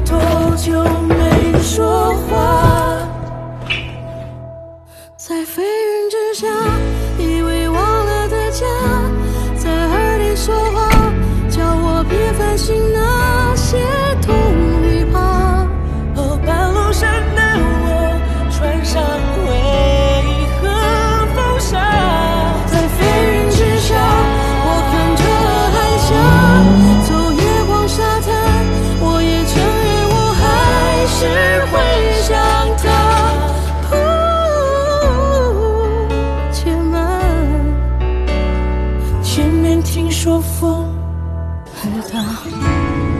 多久没说话？在飞云之下听说风很大